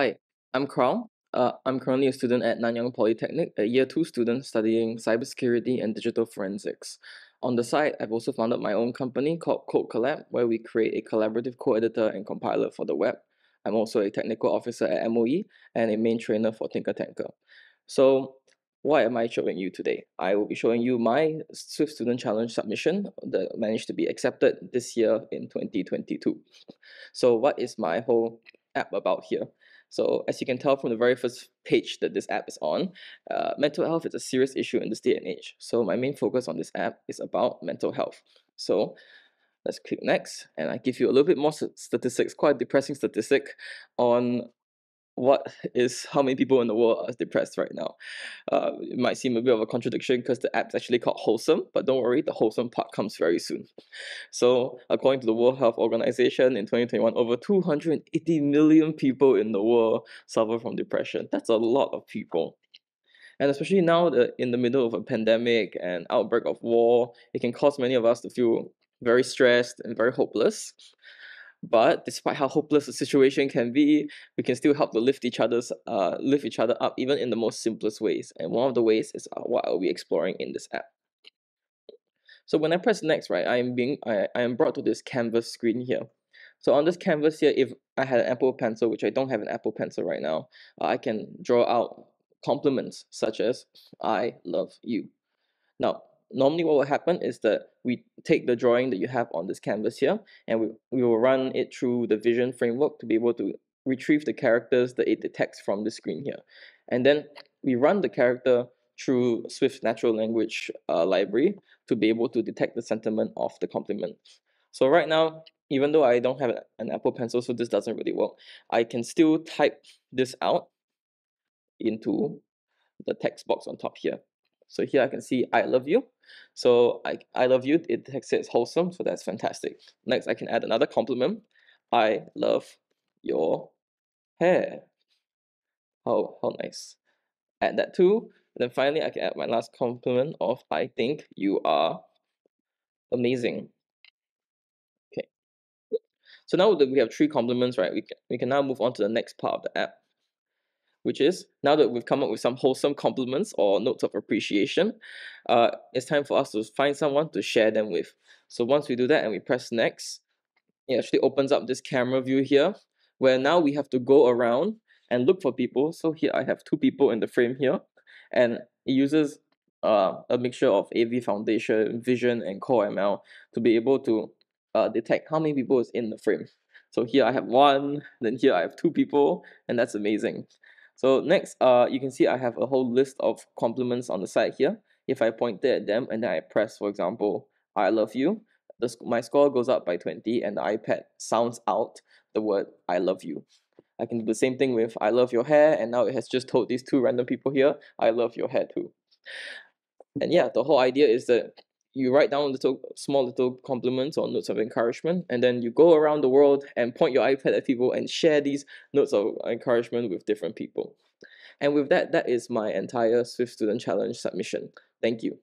Hi, I'm Carl. Uh, I'm currently a student at Nanyang Polytechnic, a year two student studying cybersecurity and digital forensics. On the side, I've also founded my own company called Code Collab, where we create a collaborative co-editor and compiler for the web. I'm also a technical officer at MOE and a main trainer for Tinkertanker. So what am I showing you today? I will be showing you my Swift Student Challenge submission that managed to be accepted this year in 2022. So what is my whole app about here? So as you can tell from the very first page that this app is on, uh, mental health is a serious issue in this day and age. So my main focus on this app is about mental health. So let's click next and I give you a little bit more statistics, quite depressing statistic on what is how many people in the world are depressed right now. Uh, it might seem a bit of a contradiction because the app's actually called Wholesome, but don't worry, the wholesome part comes very soon. So, according to the World Health Organization, in 2021, over 280 million people in the world suffer from depression. That's a lot of people. And especially now that in the middle of a pandemic and outbreak of war, it can cause many of us to feel very stressed and very hopeless. But despite how hopeless the situation can be, we can still help to lift each other's uh, lift each other up, even in the most simplest ways. And one of the ways is uh, what I'll be exploring in this app. So when I press next, right, I am being I, I am brought to this canvas screen here. So on this canvas here, if I had an Apple Pencil, which I don't have an Apple Pencil right now, uh, I can draw out compliments such as I love you. Now, normally what will happen is that we take the drawing that you have on this canvas here and we, we will run it through the vision framework to be able to retrieve the characters that it detects from the screen here. And then we run the character through Swift natural language uh, library to be able to detect the sentiment of the compliment. So right now, even though I don't have an Apple Pencil, so this doesn't really work, I can still type this out into the text box on top here. So here I can see I love you. So I, I love you, it says wholesome, so that's fantastic. Next, I can add another compliment. I love your hair. Oh, how nice. Add that too. And then finally, I can add my last compliment of I think you are amazing. Okay. So now that we have three compliments, right, we can, we can now move on to the next part of the app which is now that we've come up with some wholesome compliments or notes of appreciation, uh, it's time for us to find someone to share them with. So once we do that and we press next, it actually opens up this camera view here, where now we have to go around and look for people. So here I have two people in the frame here, and it uses uh, a mixture of AV Foundation, Vision, and Core ML to be able to uh, detect how many people is in the frame. So here I have one, then here I have two people, and that's amazing. So next, uh, you can see I have a whole list of compliments on the side here. If I point at them and then I press, for example, I love you, the, my score goes up by 20 and the iPad sounds out the word I love you. I can do the same thing with I love your hair and now it has just told these two random people here, I love your hair too. And yeah, the whole idea is that you write down little small little compliments or notes of encouragement and then you go around the world and point your ipad at people and share these notes of encouragement with different people. And with that that is my entire swift student challenge submission. Thank you